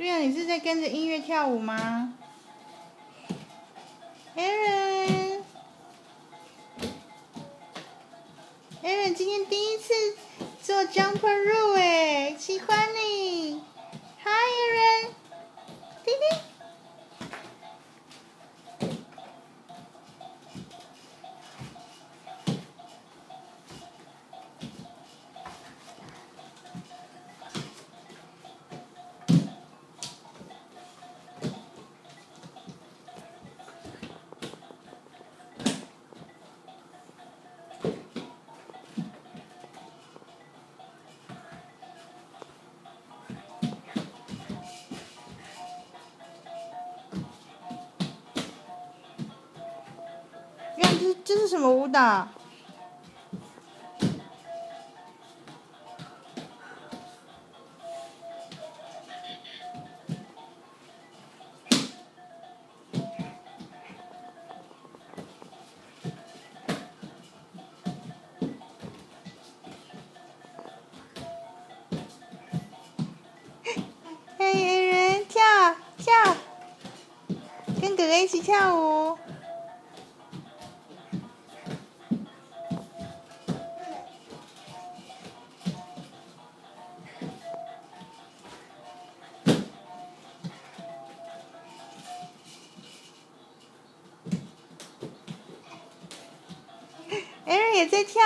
瑞啊，你是在跟着音乐跳舞吗？Aaron，Aaron 今天第一次做 jumper roll 哎，喜欢这这是什么舞蹈？嘿，人跳跳，跟哥哥一起跳舞。也在跳！